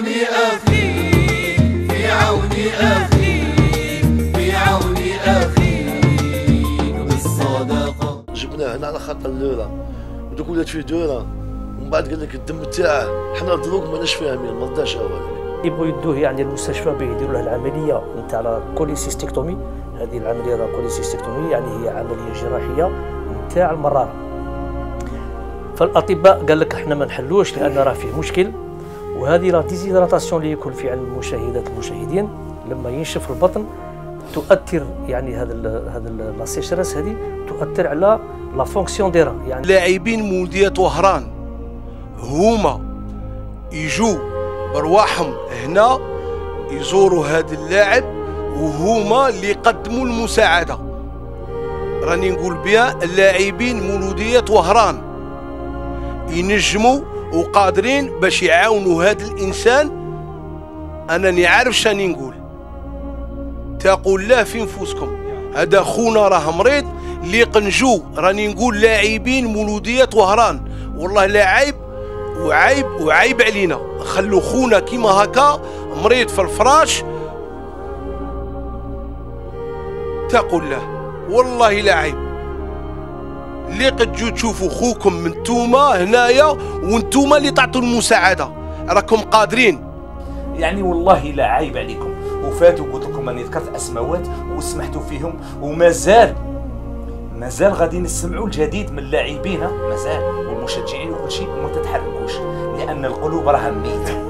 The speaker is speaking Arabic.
عون أخي في عون أخي في عون أخيك بالصدقة جبناه هنا على خاطر الليره ودوك ولات فيه دوره ومن بعد قال لك الدم تاعه حنا دروك ماناش فاهمين ما رضاش هو هذاك يبغوا يدوه يعني المستشفى باه يديروا له العملية نتاع la cholécystectomie هذه العملية la cholécystectomie يعني هي عملية جراحية نتاع المرارة. فالأطباء قال لك إحنا ما نحلوش لأن راه فيه مشكل. وهذه la déshydratation اللي يكون في علم المشاهدات المشاهدين لما ينشف البطن تؤثر يعني هذا ال هذا la sécheresse هذه تؤثر على la fonction des يعني لاعبين مولودية وهران هما يجوا برواحهم هنا يزوروا هذا اللاعب وهما اللي يقدموا المساعدة. راني نقول بها اللاعبين مولودية وهران ينجموا وقادرين باش يعاونوا هذا الإنسان أنني عارف شاني نقول. تقول لا في نفوسكم؟ هذا خونا راه مريض اللي قنجو راني نقول لاعبين مولودية وهران والله لا عيب وعيب وعيب علينا. خلوا خونا كيما هكا مريض في الفراش. تقول له والله لا عيب. اللي قد تشوفوا خوكم من توما هنايا وانتوما اللي تعطوا المساعدة. راكم قادرين. يعني والله لا عيب عليكم. وفاتوا قلت لكم أني ذكرت أسماوات وسمحتوا فيهم ومازال مازال غادي نسمعوا الجديد من اللاعبين مازال. والمشجعين وكل شيء وما تتحركوش لأن القلوب راها ميتة.